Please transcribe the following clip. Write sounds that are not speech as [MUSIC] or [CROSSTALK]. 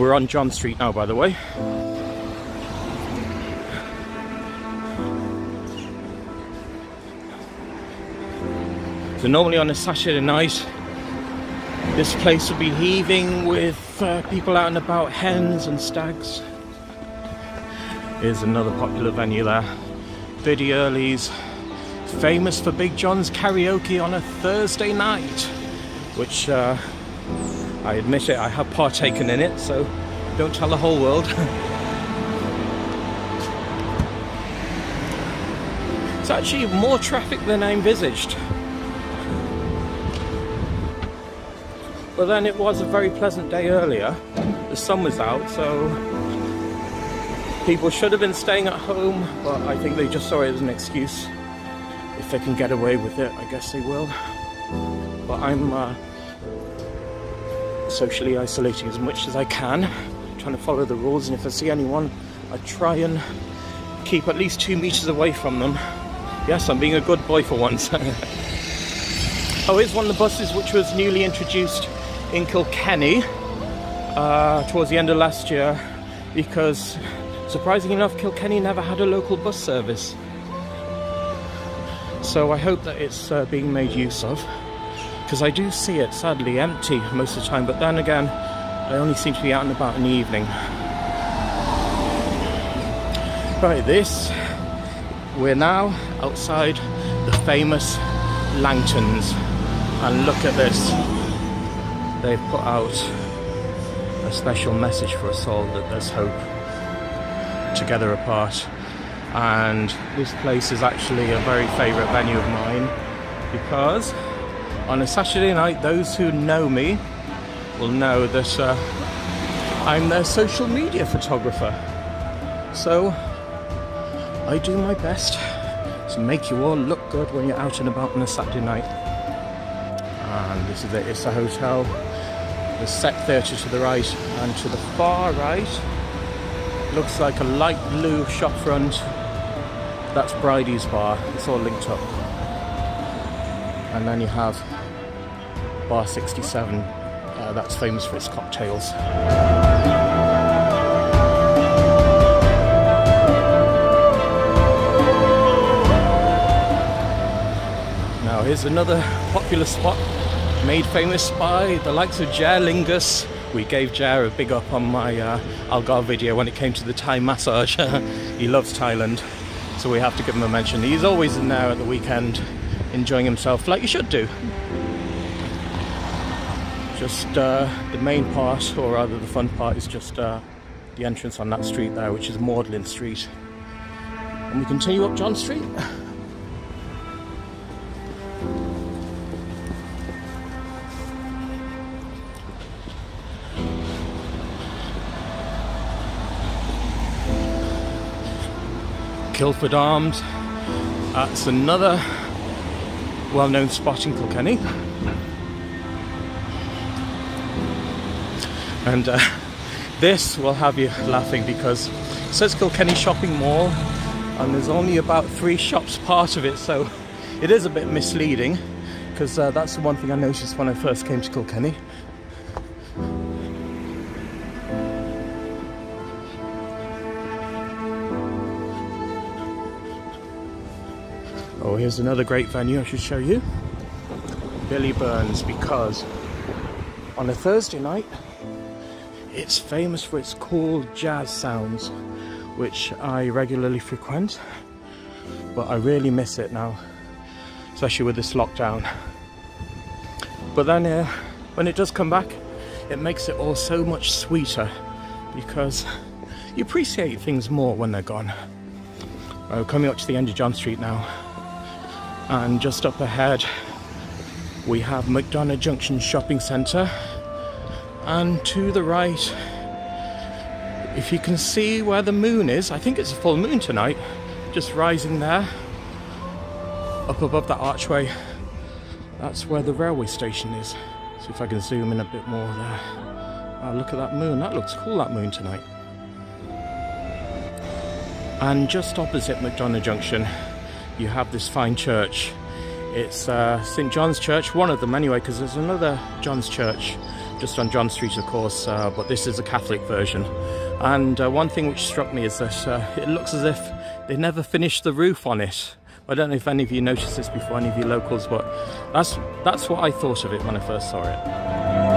We're on John Street now, by the way. So normally on a Saturday night, this place would be heaving with uh, people out and about, hens and stags. Here's another popular venue there. Biddy Early's, famous for Big John's karaoke on a Thursday night, which uh, I admit it, I have partaken in it, so don't tell the whole world. [LAUGHS] it's actually more traffic than I envisaged. But then it was a very pleasant day earlier. The sun was out, so people should have been staying at home, but I think they just saw it as an excuse. If they can get away with it, I guess they will. But I'm uh, socially isolating as much as I can, trying to follow the rules, and if I see anyone, I try and keep at least two meters away from them. Yes, I'm being a good boy for once. [LAUGHS] oh, here's one of the buses which was newly introduced in Kilkenny uh, towards the end of last year because surprisingly enough Kilkenny never had a local bus service so I hope that it's uh, being made use of because I do see it sadly empty most of the time but then again I only seem to be out and about in the evening. Right this we're now outside the famous Langtons. And look at this. They've put out a special message for us all that there's hope together apart. And this place is actually a very favourite venue of mine because on a Saturday night those who know me will know that uh, I'm their social media photographer. So I do my best to make you all look good when you're out and about on a Saturday night. And this is the it's a hotel. The Set Theatre to the right and to the far right. Looks like a light blue shop front that's Bridie's bar. It's all linked up. And then you have bar 67 uh, that's famous for its cocktails now here's another popular spot made famous by the likes of Jer Lingus. We gave Jer a big up on my uh, Algarve video when it came to the Thai massage. [LAUGHS] he loves Thailand, so we have to give him a mention. He's always in there at the weekend, enjoying himself like you should do. Just uh, the main part, or rather the fun part, is just uh, the entrance on that street there, which is Magdalen Street. And we continue up John Street. Kilford Arms. That's another well-known spot in Kilkenny. And uh, this will have you laughing because it says Kilkenny Shopping Mall and there's only about three shops part of it so it is a bit misleading because uh, that's the one thing I noticed when I first came to Kilkenny. Oh, here's another great venue I should show you. Billy Byrne's, because on a Thursday night, it's famous for its cool jazz sounds, which I regularly frequent, but I really miss it now, especially with this lockdown. But then uh, when it does come back, it makes it all so much sweeter because you appreciate things more when they're gone. We're coming up to the end of John Street now and just up ahead we have McDonagh Junction Shopping Centre and to the right. If you can see where the moon is I think it's a full moon tonight just rising there up above that archway. That's where the railway station is. See if I can zoom in a bit more there. Oh, look at that moon. That looks cool that moon tonight. And just opposite McDonagh Junction you have this fine church. It's uh, St John's Church, one of them anyway, because there's another John's Church just on John Street, of course, uh, but this is a Catholic version. And uh, one thing which struck me is that uh, it looks as if they never finished the roof on it. I don't know if any of you noticed this before, any of you locals, but that's that's what I thought of it when I first saw it.